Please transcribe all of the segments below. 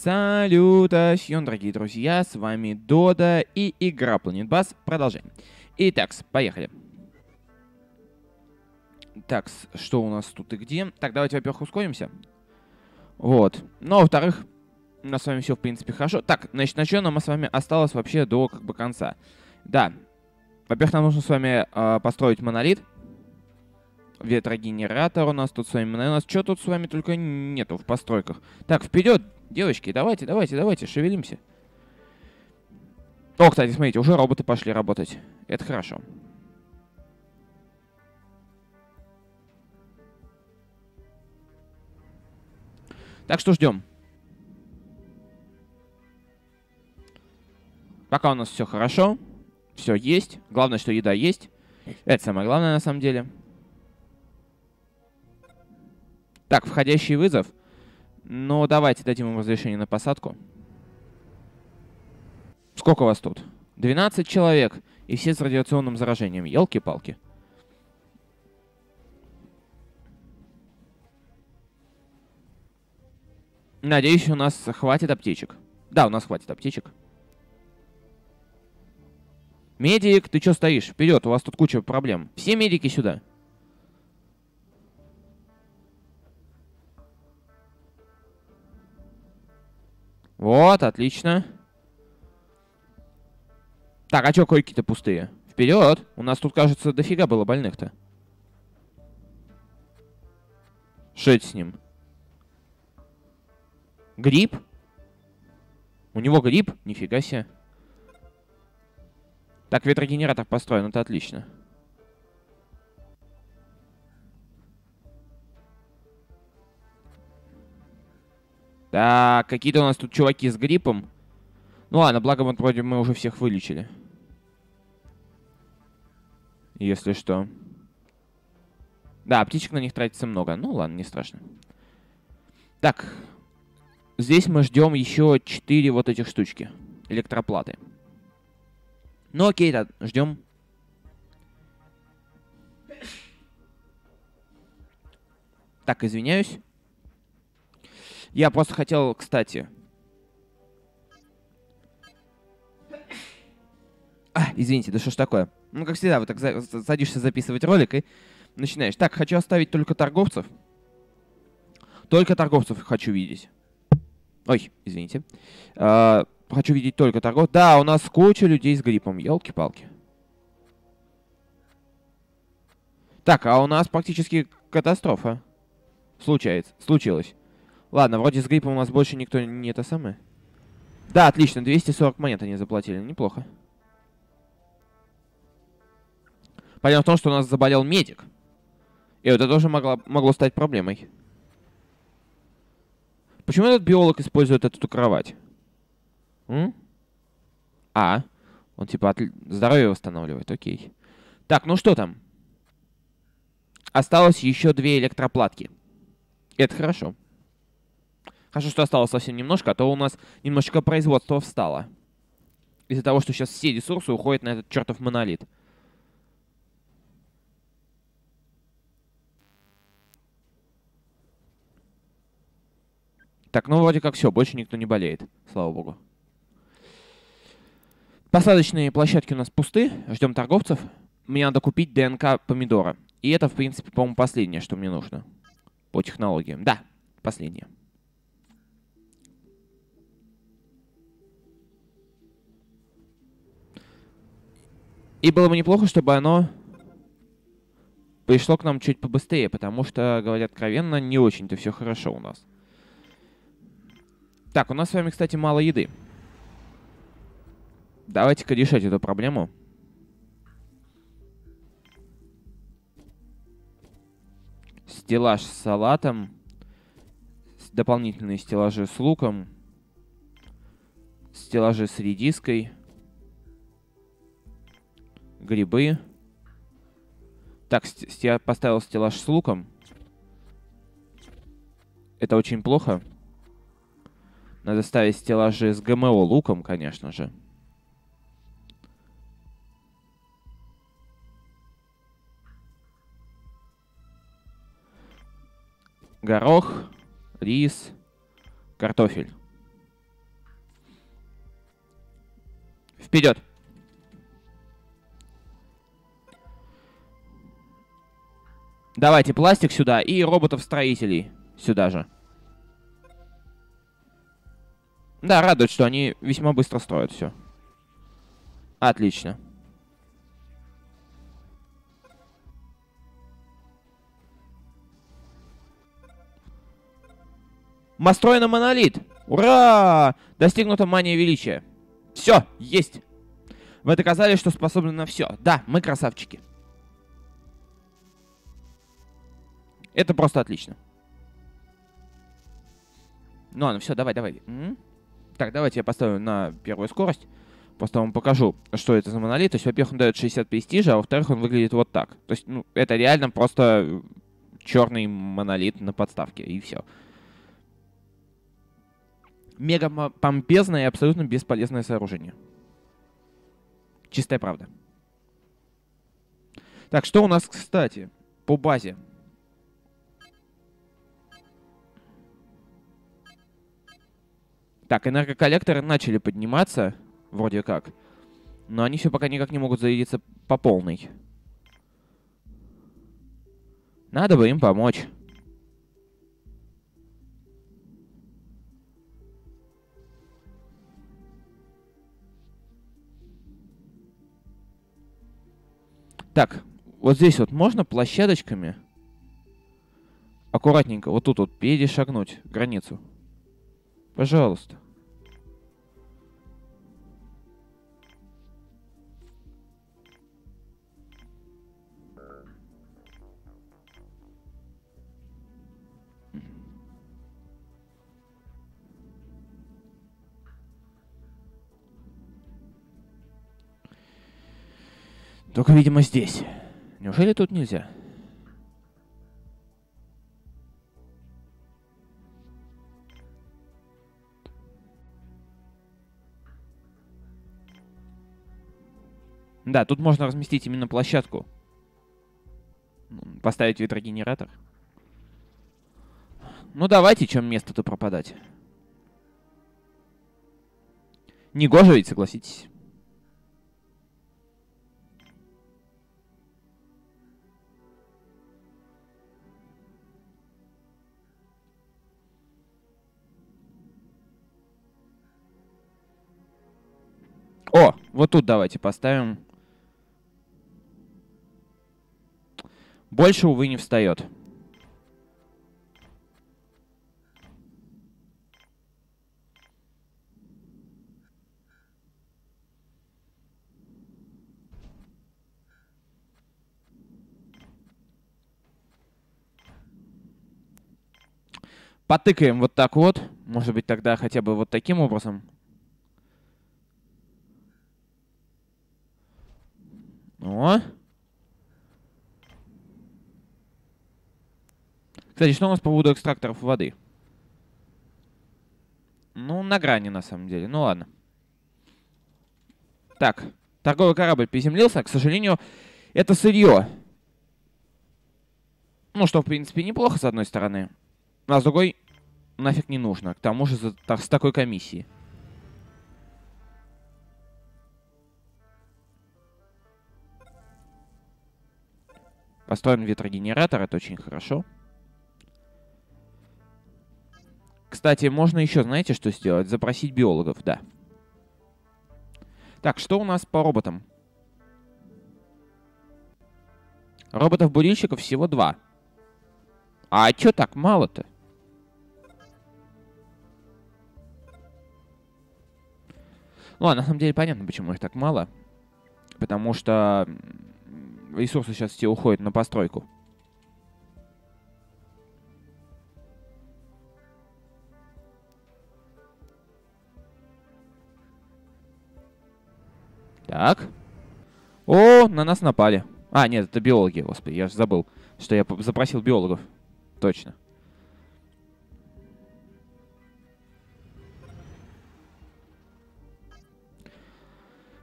Салютасьон, дорогие друзья, с вами Дода и игра Planet Bass. Продолжаем. Итак, поехали. Так, что у нас тут и где? Так, давайте, во-первых, ускоримся. Вот. Ну, а во-вторых, у нас с вами все, в принципе, хорошо. Так, значит, на чем нам с вами осталось вообще до, как бы, конца? Да. Во-первых, нам нужно с вами э, построить монолит. Ветрогенератор у нас тут с вами. У нас что тут с вами только нету в постройках. Так, вперед, девочки, давайте, давайте, давайте, шевелимся. О, кстати, смотрите, уже роботы пошли работать. Это хорошо. Так что ждем. Пока у нас все хорошо. Все есть. Главное, что еда есть. Это самое главное на самом деле. Так, входящий вызов. Ну, давайте дадим ему разрешение на посадку. Сколько вас тут? 12 человек. И все с радиационным заражением. Елки-палки. Надеюсь, у нас хватит аптечек. Да, у нас хватит аптечек. Медик, ты что стоишь? Вперед, у вас тут куча проблем. Все медики сюда. Вот, отлично. Так, а чё койки-то пустые? Вперед! У нас тут, кажется, дофига было больных-то. Это с ним? Грипп? У него грипп? Нифига себе. Так, ветрогенератор построен, это отлично. Так, какие-то у нас тут чуваки с гриппом. Ну ладно, благо вот вроде мы уже всех вылечили. Если что. Да, аптечек на них тратится много. Ну ладно, не страшно. Так. Здесь мы ждем еще 4 вот этих штучки. Электроплаты. Ну окей, да, ждем. Так, извиняюсь. Я просто хотел, кстати... А, извините, да что ж такое? Ну, как всегда, вот так за садишься записывать ролик и начинаешь. Так, хочу оставить только торговцев. Только торговцев хочу видеть. Ой, извините. А, хочу видеть только торговцев. Да, у нас куча людей с гриппом. Елки-палки. Так, а у нас практически катастрофа. Случается. Случилось. Ладно, вроде с гриппом у нас больше никто не это самое. Да, отлично, 240 монет они заплатили, неплохо. Понятно в том, что у нас заболел медик. И это тоже могло, могло стать проблемой. Почему этот биолог использует эту кровать? М? А, он типа от... здоровье восстанавливает, окей. Так, ну что там? Осталось еще две электроплатки. Это хорошо. Хорошо, что осталось совсем немножко, а то у нас немножечко производство встало. Из-за того, что сейчас все ресурсы уходят на этот чертов монолит. Так, ну вроде как все, больше никто не болеет, слава богу. Посадочные площадки у нас пусты, ждем торговцев. Мне надо купить ДНК помидора. И это, в принципе, по-моему, последнее, что мне нужно. По технологиям. Да, последнее. И было бы неплохо, чтобы оно пришло к нам чуть побыстрее, потому что, говоря откровенно, не очень-то все хорошо у нас. Так, у нас с вами, кстати, мало еды. Давайте-ка решать эту проблему. Стеллаж с салатом. Дополнительные стеллажи с луком. Стеллажи с редиской грибы. Так, я поставил стеллаж с луком. Это очень плохо. Надо ставить стеллажи с ГМО луком, конечно же. Горох, рис, картофель. Вперед! Давайте пластик сюда и роботов-строителей сюда же. Да, радует, что они весьма быстро строят все. Отлично. Построен монолит. Ура! Достигнута мания величия. Все, есть. Вы доказали, что способны на все. Да, мы красавчики. Это просто отлично. Ну ладно, все, давай, давай. М -м? Так, давайте я поставлю на первую скорость. Просто вам покажу, что это за монолит. То есть, во-первых, он дает 60 престижа, а во-вторых, он выглядит вот так. То есть, ну, это реально просто черный монолит на подставке, и все. Мега помпезное и абсолютно бесполезное сооружение. Чистая правда. Так, что у нас, кстати, по базе? Так, энергоколлекторы начали подниматься, вроде как. Но они все пока никак не могут зарядиться по полной. Надо бы им помочь. Так, вот здесь вот можно площадочками аккуратненько вот тут вот перешагнуть границу. Пожалуйста. Только, видимо, здесь. Неужели тут нельзя? Да, тут можно разместить именно площадку. Поставить ветрогенератор. Ну давайте, чем место-то пропадать. Негоже ведь, согласитесь. О, вот тут давайте поставим Больше, увы, не встает. Потыкаем вот так вот. Может быть, тогда хотя бы вот таким образом. О. Кстати, что у нас по поводу экстракторов воды? Ну, на грани, на самом деле. Ну, ладно. Так, торговый корабль приземлился. К сожалению, это сырье. Ну, что, в принципе, неплохо, с одной стороны. А с другой, нафиг не нужно. К тому же с такой комиссией. Построен ветрогенератор, это очень хорошо. Кстати, можно еще, знаете, что сделать? Запросить биологов, да. Так, что у нас по роботам? Роботов-бурильщиков всего два. А чё так мало-то? Ну, ладно, на самом деле понятно, почему их так мало. Потому что ресурсы сейчас все уходят на постройку. Так. О, на нас напали. А, нет, это биологи, господи, я же забыл, что я запросил биологов. Точно.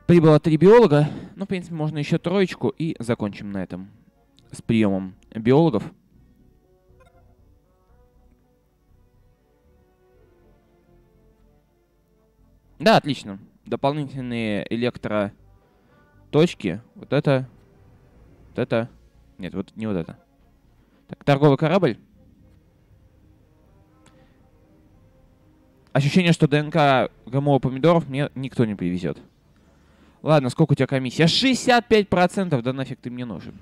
Прибыло три биолога. Ну, в принципе, можно еще троечку и закончим на этом с приемом биологов. Да, отлично. Дополнительные электроточки. Вот это. Вот это. Нет, вот не вот это. Так, торговый корабль. Ощущение, что ДНК ГМО помидоров мне никто не привезет. Ладно, сколько у тебя комиссия? 65%, да нафиг ты мне нужен.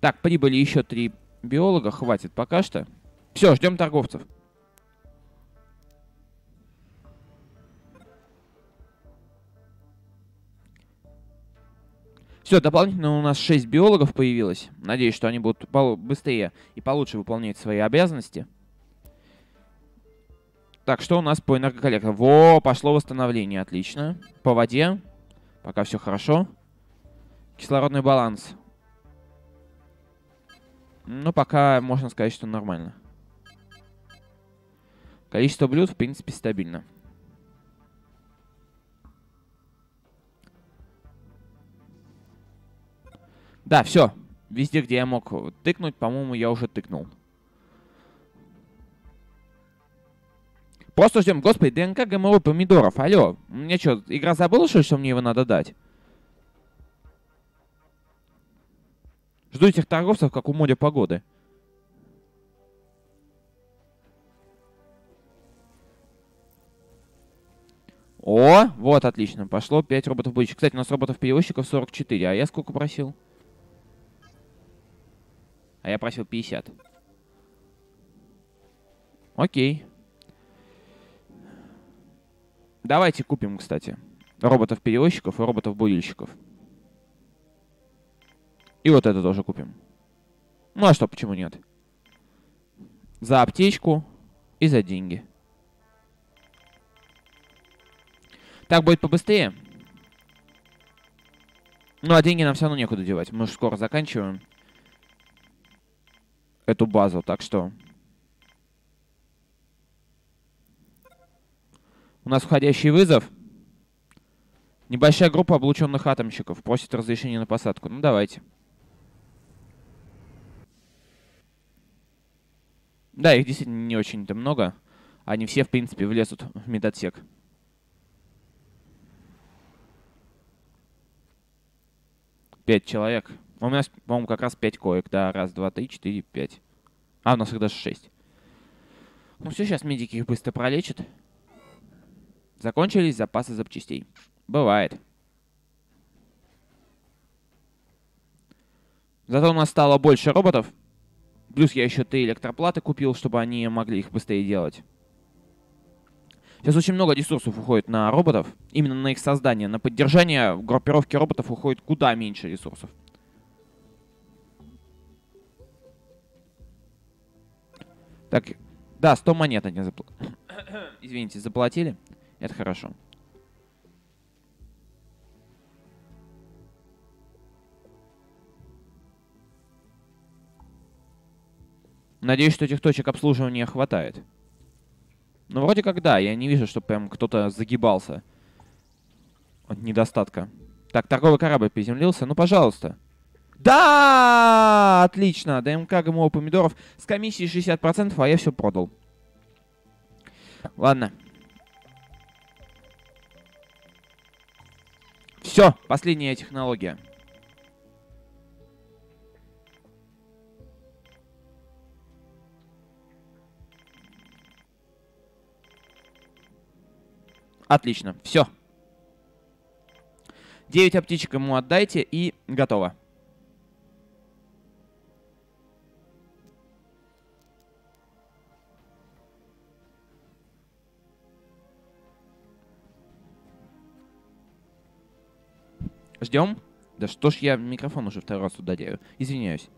Так, прибыли еще три биолога, хватит пока что. Все, ждем торговцев. Все, дополнительно у нас 6 биологов появилось. Надеюсь, что они будут быстрее и получше выполнять свои обязанности. Так, что у нас по энергоколлектору? Во, пошло восстановление, отлично. По воде, пока все хорошо. Кислородный баланс. Ну, пока можно сказать, что нормально. Количество блюд, в принципе, стабильно. Да, все. Везде, где я мог тыкнуть, по-моему, я уже тыкнул. Просто ждем. Господи, ДНК ГМО помидоров. Алло. Мне что, игра забыла, что, что мне его надо дать? Жду этих торговцев, как у модя погоды. О, вот, отлично. Пошло 5 роботов-будущих. Кстати, у нас роботов-перевозчиков 44. А я сколько просил? Я просил 50. Окей. Давайте купим, кстати, роботов-перевозчиков и роботов-будильщиков. И вот это тоже купим. Ну а что, почему нет? За аптечку и за деньги. Так будет побыстрее. Ну а деньги нам все равно некуда девать. Мы же скоро заканчиваем эту базу, так что... У нас входящий вызов. Небольшая группа облученных атомщиков просит разрешения на посадку. Ну, давайте. Да, их действительно не очень-то много. Они все, в принципе, влезут в медотсек. Пять человек. У нас, по-моему, как раз пять коек. Да, раз, два, три, четыре, пять. А, у нас их даже шесть. Ну все, сейчас медики их быстро пролечат. Закончились запасы запчастей. Бывает. Зато у нас стало больше роботов. Плюс я еще три электроплаты купил, чтобы они могли их быстрее делать. Сейчас очень много ресурсов уходит на роботов. Именно на их создание. На поддержание группировки роботов уходит куда меньше ресурсов. Так, да, 100 монет они заплатили. Извините, заплатили. Это хорошо. Надеюсь, что этих точек обслуживания хватает. Ну, вроде как да. Я не вижу, что прям кто-то загибался от недостатка. Так, торговый корабль приземлился. Ну, пожалуйста. Да! Отлично! ДМК ГМО помидоров с комиссией 60%, а я все продал. Ладно. Все, последняя технология. Отлично, все. 9 аптечек ему отдайте и готово. Ждем. Да что ж я микрофон уже второй раз туда делаю. Извиняюсь.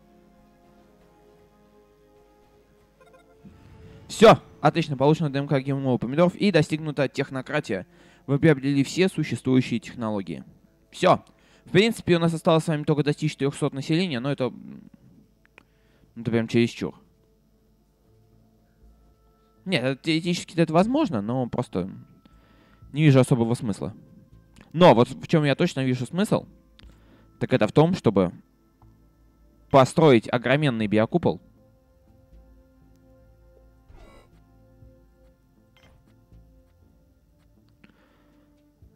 Все, отлично, получено ДМК ГМО помидоров и достигнута технократия. Вы приобрели все существующие технологии. Все. В принципе, у нас осталось с вами только достичь 300 населения, но это... Это прям чересчур. Нет, теоретически это возможно, но просто не вижу особого смысла. Но вот в чем я точно вижу смысл, так это в том, чтобы построить огроменный биокупол.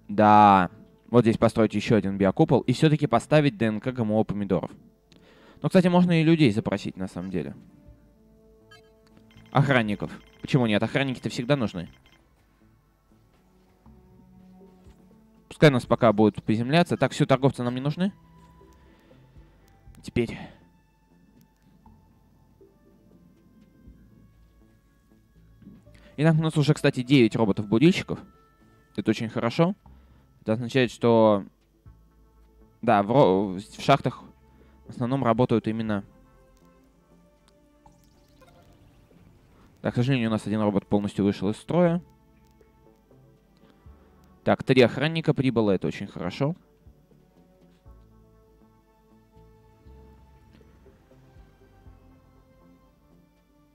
Да, вот здесь построить еще один биокупол и все-таки поставить ДНК ГМО помидоров. Но, кстати, можно и людей запросить на самом деле. Охранников. Почему нет? Охранники-то всегда нужны. Пускай нас пока будут приземляться. Так, все, торговцы нам не нужны. Теперь... Итак, у нас уже, кстати, 9 роботов-будильщиков. Это очень хорошо. Это означает, что... Да, в, в шахтах в основном работают именно... Так, к сожалению, у нас один робот полностью вышел из строя. Так, три охранника прибыло, это очень хорошо.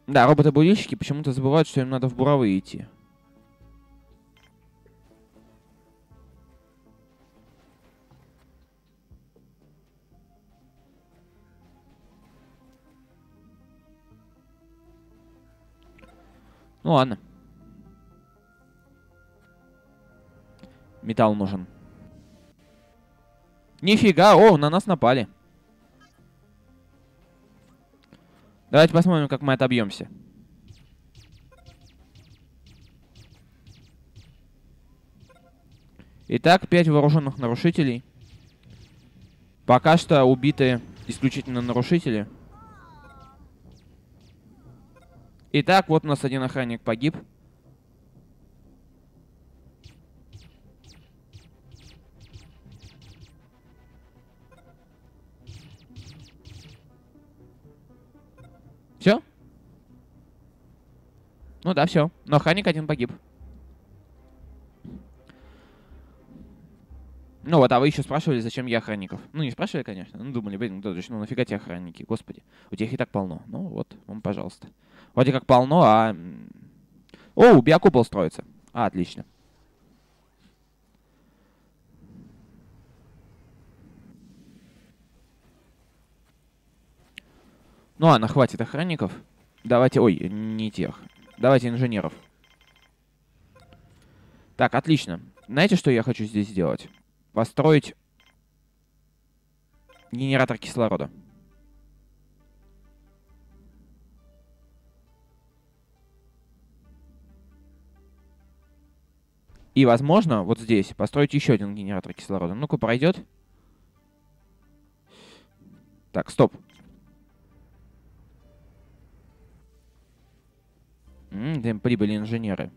Да, роботы-будильщики почему-то забывают, что им надо в буровые идти. Ну ладно. Металл нужен. Нифига, о, на нас напали. Давайте посмотрим, как мы отобьемся. Итак, пять вооруженных нарушителей. Пока что убиты исключительно нарушители. Итак, вот у нас один охранник погиб. Ну да, все. Но охранник один погиб. Ну вот, а вы еще спрашивали, зачем я охранников. Ну, не спрашивали, конечно. Ну, думали, блин, ну, ну нафига тебе охранники, господи. У тебя их и так полно. Ну, вот, вам, пожалуйста. Вроде как полно, а... О, биокупол строится. А, отлично. Ну ладно, хватит охранников. Давайте... Ой, не тех. Давайте инженеров. Так, отлично. Знаете, что я хочу здесь сделать? Построить генератор кислорода. И, возможно, вот здесь построить еще один генератор кислорода. Ну-ка, пройдет. Так, стоп. М -м, прибыли инженеры.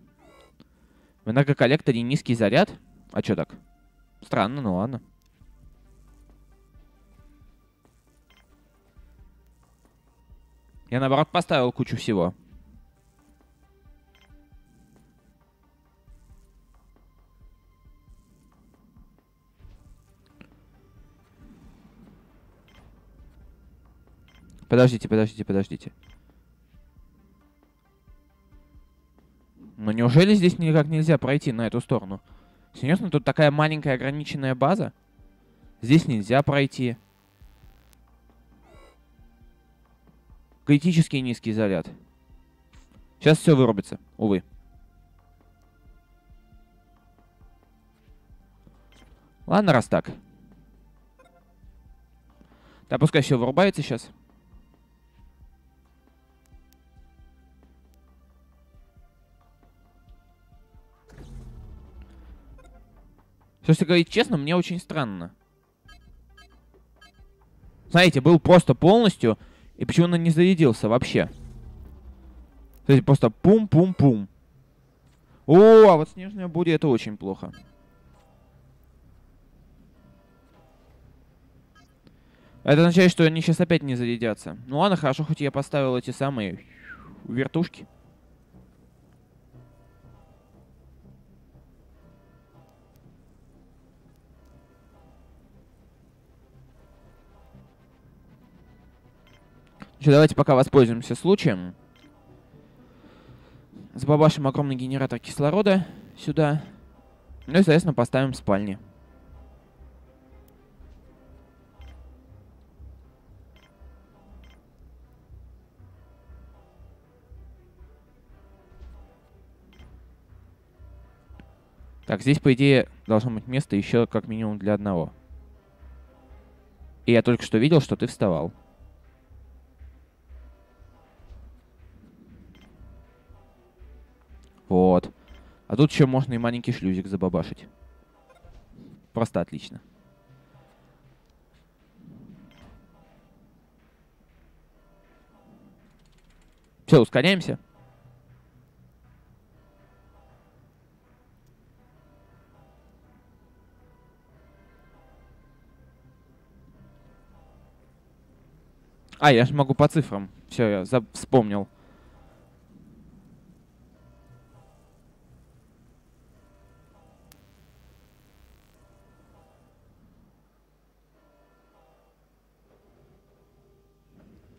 В энергоколлекторе низкий заряд? А что так? Странно, ну ладно. Я, наоборот, поставил кучу всего. Подождите, подождите, подождите. Но неужели здесь никак нельзя пройти на эту сторону? Серьезно, тут такая маленькая ограниченная база? Здесь нельзя пройти. Критически низкий заряд. Сейчас все вырубится, увы. Ладно, раз так. Да, пускай все вырубается сейчас. Если говорить честно, мне очень странно. Знаете, был просто полностью, и почему он не зарядился вообще? Смотрите, просто пум-пум-пум. О, а вот снежная буря это очень плохо. Это означает, что они сейчас опять не зарядятся. Ну ладно, хорошо, хоть я поставил эти самые вертушки. Что, давайте пока воспользуемся случаем. Забабашим огромный генератор кислорода сюда. Ну и, соответственно, поставим спальни. Так, здесь, по идее, должно быть место еще как минимум для одного. И я только что видел, что ты вставал. Вот. А тут еще можно и маленький шлюзик забабашить. Просто отлично. Все, ускоряемся. А, я же могу по цифрам. Все, я вспомнил.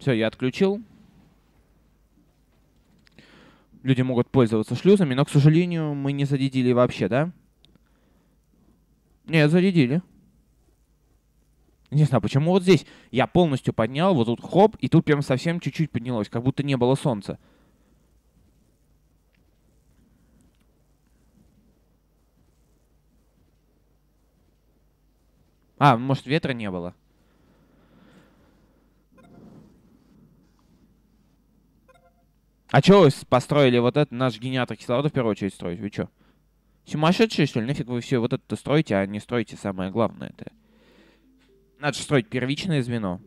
Все, я отключил. Люди могут пользоваться шлюзами, но, к сожалению, мы не зарядили вообще, да? Нет, зарядили. Не знаю, почему вот здесь я полностью поднял, вот тут хоп, и тут прям совсем чуть-чуть поднялось, как будто не было солнца. А, может, ветра не было? А чё вы построили вот это, наш генератор кислорода в первую очередь строить? Вы чё? Сумасшедшие, что ли? Нафиг вы все вот это строите, а не строите самое главное это? Надо же строить первичное звено.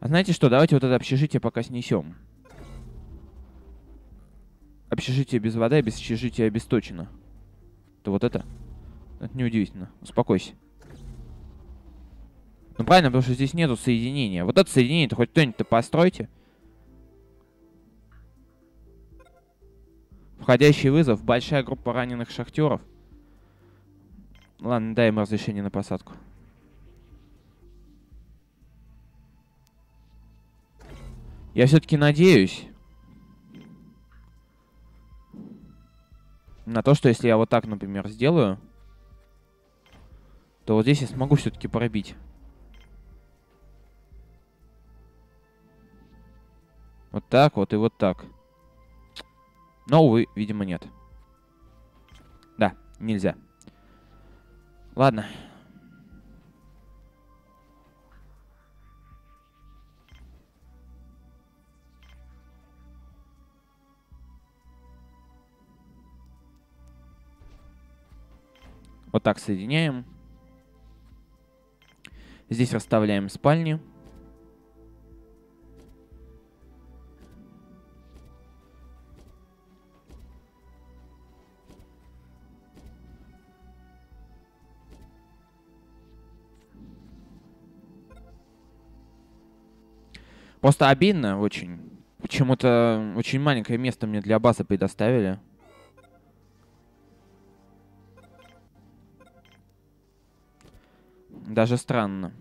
А знаете что, давайте вот это общежитие пока снесем. Общежитие без воды, без общежития обесточено. То вот это? Это неудивительно. Успокойся. Ну правильно, потому что здесь нету соединения. Вот это соединение-то хоть кто-нибудь-то постройте. Входящий вызов. Большая группа раненых шахтеров. Ладно, дай им разрешение на посадку. Я все-таки надеюсь на то, что если я вот так, например, сделаю, то вот здесь я смогу все-таки пробить. Вот так вот и вот так. Но, увы, видимо, нет. Да, нельзя. Ладно. Вот так соединяем. Здесь расставляем спальни. Просто обидно очень. Почему-то очень маленькое место мне для базы предоставили. Даже странно.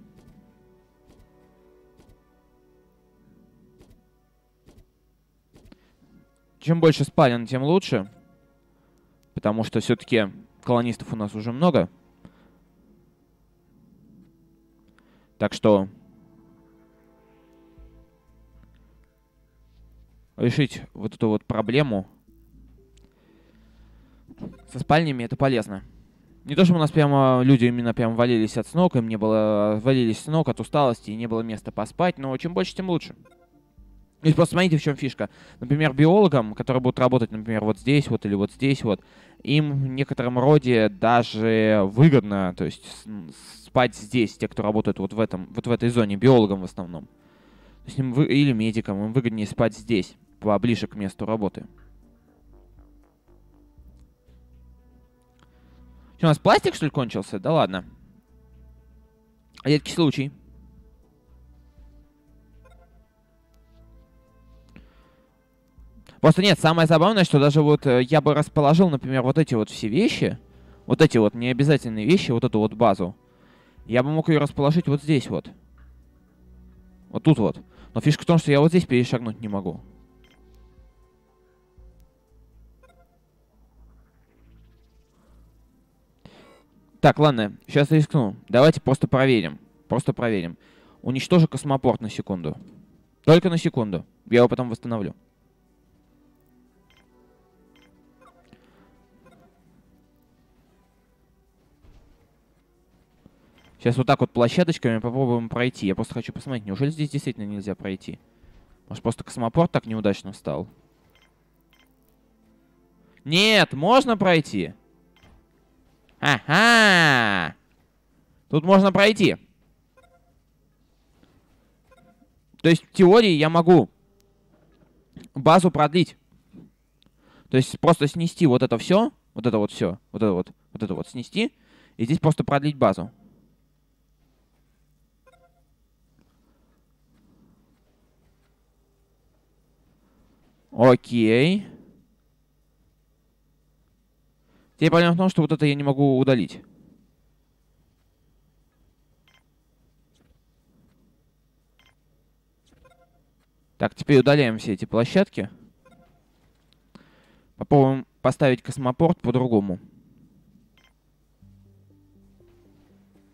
Чем больше спален, тем лучше. Потому что все-таки колонистов у нас уже много. Так что решить вот эту вот проблему со спальнями, это полезно. Не то, чтобы у нас прямо люди именно прям валились от сног, им не было, валились с ног от усталости и не было места поспать, но чем больше, тем лучше. То есть просто смотрите, в чем фишка. Например, биологам, которые будут работать, например, вот здесь вот или вот здесь вот, им в некотором роде даже выгодно, то есть спать здесь, те, кто работают вот в этом, вот в этой зоне, биологам в основном. То есть им вы, или медикам, им выгоднее спать здесь поближе к месту работы. Что, у нас пластик, что ли, кончился? Да ладно. Редкий случай. Просто нет, самое забавное, что даже вот э, я бы расположил, например, вот эти вот все вещи, вот эти вот необязательные вещи, вот эту вот базу, я бы мог ее расположить вот здесь вот. Вот тут вот. Но фишка в том, что я вот здесь перешагнуть не могу. Так, ладно, сейчас рискну. Давайте просто проверим. Просто проверим. Уничтожу космопорт на секунду. Только на секунду. Я его потом восстановлю. Сейчас вот так вот площадочками попробуем пройти. Я просто хочу посмотреть, неужели здесь действительно нельзя пройти? Может, просто космопорт так неудачно встал? Нет, можно пройти. Ага! Тут можно пройти. То есть в теории я могу базу продлить. То есть просто снести вот это все, вот это вот все, вот это вот, вот это вот снести, и здесь просто продлить базу. Окей. Теперь проблема в том, что вот это я не могу удалить. Так, теперь удаляем все эти площадки. Попробуем поставить космопорт по-другому.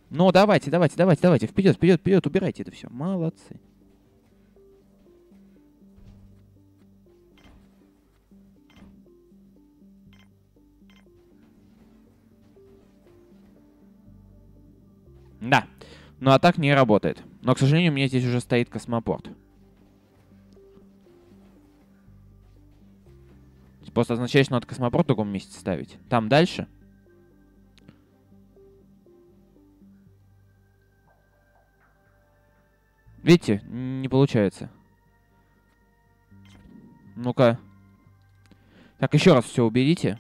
Ну, давайте, давайте, давайте, давайте. Вперед, вперед, вперед, убирайте это все. Молодцы. Да. Ну а так не работает. Но, к сожалению, у меня здесь уже стоит космопорт. Просто означает, что надо космопорт в другом месте ставить. Там дальше. Видите, не получается. Ну-ка. Так, еще раз все уберите.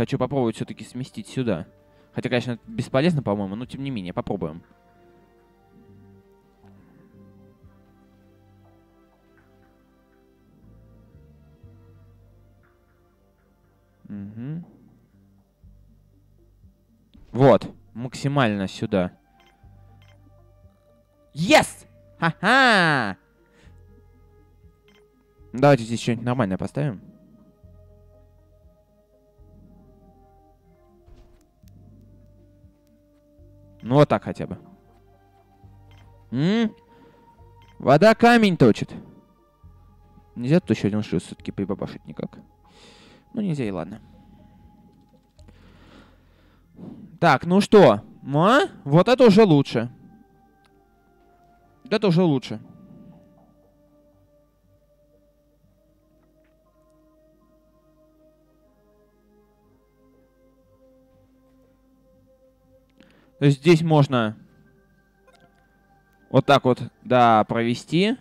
Хочу попробовать все-таки сместить сюда. Хотя, конечно, бесполезно, по-моему, но тем не менее, попробуем. Угу. Вот, максимально сюда. Yes! Ха-ха! Давайте здесь что-нибудь нормальное поставим. Ну, вот так хотя бы. М? Вода камень точит. Нельзя тут еще один шлюз все-таки прибабашить никак. Ну, нельзя и ладно. Так, ну что? А? Вот это уже лучше. Это уже лучше. То есть здесь можно вот так вот, да, провести.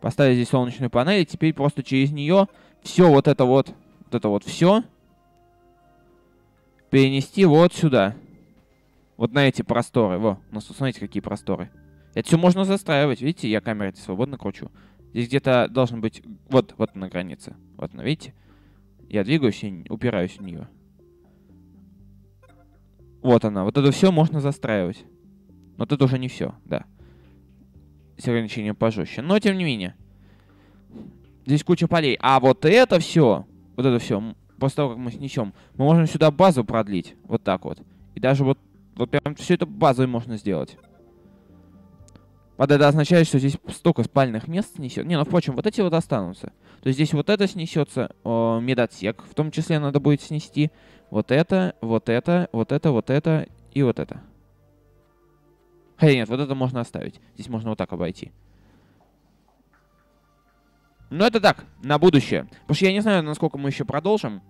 Поставить здесь солнечную панель. И теперь просто через нее все вот это вот, вот это вот все перенести вот сюда. Вот на эти просторы. Во, ну смотрите, какие просторы. Это все можно застраивать. Видите, я камерой свободно кручу. Здесь где-то должен быть... Вот, вот на границе. Вот, на, видите? Я двигаюсь и упираюсь в нее. Вот она. Вот это все можно застраивать. Но это уже не все, да. С ограничением пожестче. Но тем не менее. Здесь куча полей. А вот это все, вот это все, после того, как мы снесем, мы можем сюда базу продлить. Вот так вот. И даже вот, вот прям все это базой можно сделать. Под это означает, что здесь столько спальных мест снесет. Не, ну впрочем, вот эти вот останутся. То есть здесь вот это снесется, о, медотсек в том числе надо будет снести. Вот это, вот это, вот это, вот это и вот это. Хотя нет, вот это можно оставить. Здесь можно вот так обойти. Но это так, на будущее. Потому что я не знаю, насколько мы еще продолжим.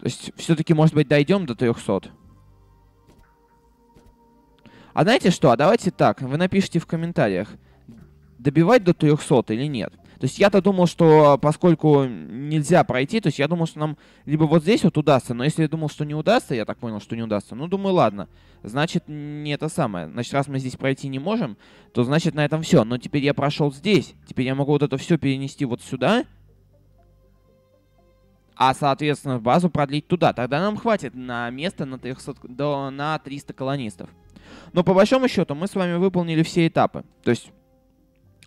То есть, все-таки, может быть, дойдем до 300. А знаете что? А давайте так. Вы напишите в комментариях, добивать до 300 или нет. То есть я-то думал, что поскольку нельзя пройти, то есть я думал, что нам либо вот здесь вот удастся, но если я думал, что не удастся, я так понял, что не удастся, ну думаю, ладно, значит не это самое. Значит, раз мы здесь пройти не можем, то значит на этом все. Но теперь я прошел здесь, теперь я могу вот это все перенести вот сюда, а, соответственно, базу продлить туда. Тогда нам хватит на место на 300, до, на 300 колонистов. Но по большому счету мы с вами выполнили все этапы. То есть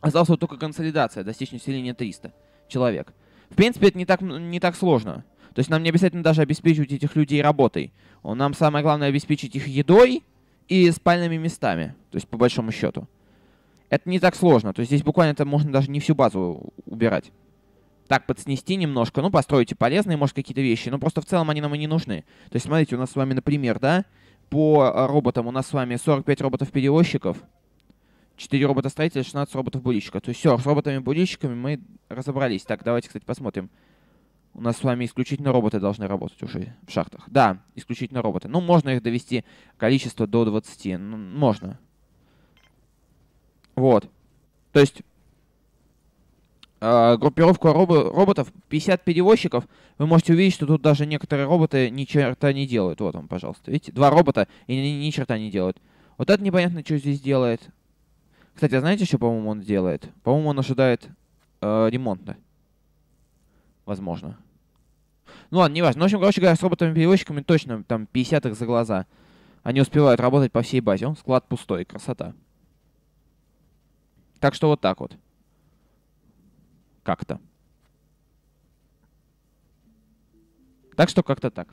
Осталась вот только консолидация, достичь населения 300 человек. В принципе, это не так, не так сложно. То есть нам не обязательно даже обеспечивать этих людей работой. Нам самое главное обеспечить их едой и спальными местами. То есть по большому счету. Это не так сложно. То есть здесь буквально это можно даже не всю базу убирать. Так, подснести немножко. Ну, построите полезные, может, какие-то вещи. Но просто в целом они нам и не нужны. То есть, смотрите, у нас с вами, например, да, по роботам у нас с вами 45 роботов-перевозчиков. 4 робота-строителя, 16 роботов-будильщика. То есть все, с роботами-будильщиками мы разобрались. Так, давайте, кстати, посмотрим. У нас с вами исключительно роботы должны работать уже в шахтах. Да, исключительно роботы. Ну, можно их довести количество до 20. Ну, можно. Вот. То есть э, группировку робо роботов, 50 перевозчиков, вы можете увидеть, что тут даже некоторые роботы ни черта не делают. Вот он, пожалуйста. Видите, два робота и ни, ни черта не делают. Вот это непонятно, что здесь делает. Кстати, а знаете, что, по-моему, он делает? По-моему, он ожидает э, ремонта. Возможно. Ну ладно, не важно. Ну, в общем, короче говоря, с роботами-перевозчиками точно там 50 их за глаза. Они успевают работать по всей базе. Он склад пустой. Красота. Так что вот так вот. Как-то. Так что как-то так.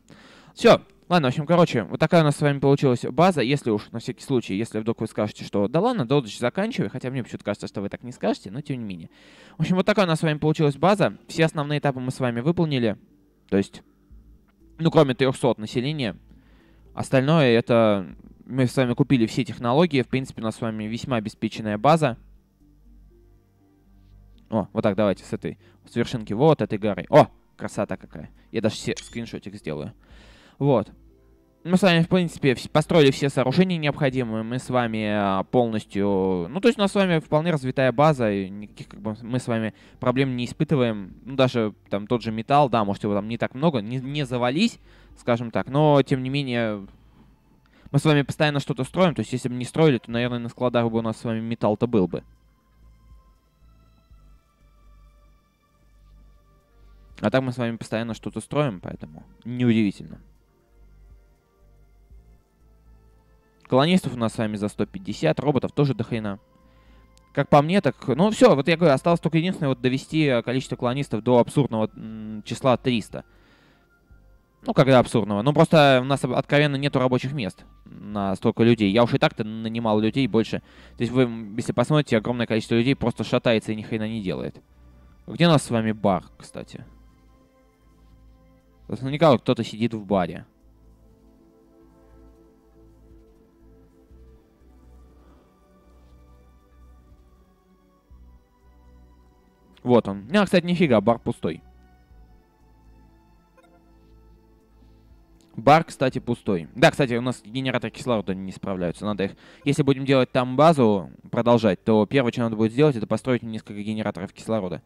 Все. Ладно, в общем, короче, вот такая у нас с вами получилась база. Если уж, на всякий случай, если вдруг вы скажете, что да ладно, Додж, заканчивай, хотя мне почему-то кажется, что вы так не скажете, но тем не менее. В общем, вот такая у нас с вами получилась база. Все основные этапы мы с вами выполнили. То есть, ну, кроме 300 населения, остальное это... Мы с вами купили все технологии. В принципе, у нас с вами весьма обеспеченная база. О, вот так, давайте с этой, с вершинки вот этой горы. О, красота какая. Я даже все скриншотик сделаю. Вот. Мы с вами, в принципе, построили все сооружения необходимые. Мы с вами а, полностью... Ну, то есть у нас с вами вполне развитая база. И никаких, как бы, мы с вами проблем не испытываем. Ну, даже там тот же металл, да, может, его там не так много. Не, не завались, скажем так. Но, тем не менее, мы с вами постоянно что-то строим. То есть если бы не строили, то, наверное, на складах бы у нас с вами металл-то был бы. А так мы с вами постоянно что-то строим, поэтому неудивительно. Колонистов у нас с вами за 150, роботов тоже до хрена. Как по мне, так... Ну все, вот я говорю, осталось только единственное вот довести количество колонистов до абсурдного числа 300. Ну, когда абсурдного. Ну, просто у нас откровенно нету рабочих мест на столько людей. Я уж и так-то нанимал людей больше. То есть вы, если посмотрите, огромное количество людей просто шатается и ни хрена не делает. Где у нас с вами бар, кстати? Наверняка кто-то сидит в баре. Вот он. А, кстати, нифига, бар пустой. Бар, кстати, пустой. Да, кстати, у нас генераторы кислорода не справляются. Надо их... Если будем делать там базу, продолжать, то первое, что надо будет сделать, это построить несколько генераторов кислорода.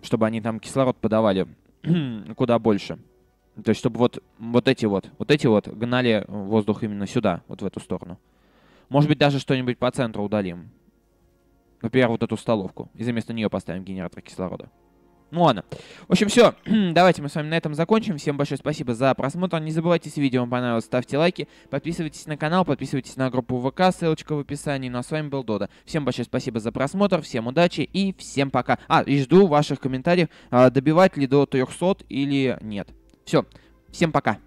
Чтобы они там кислород подавали куда больше. То есть, чтобы вот, вот эти вот, вот эти вот гнали воздух именно сюда, вот в эту сторону. Может быть, даже что-нибудь по центру удалим. Например, вот эту столовку. И вместо нее поставим генератор кислорода. Ну ладно. В общем, все. Давайте мы с вами на этом закончим. Всем большое спасибо за просмотр. Не забывайте, если видео вам понравилось, ставьте лайки. Подписывайтесь на канал, подписывайтесь на группу ВК, ссылочка в описании. Ну а с вами был Дода. Всем большое спасибо за просмотр, всем удачи и всем пока. А, и жду ваших комментариев, а, добивать ли до 300 или нет. Все, всем пока.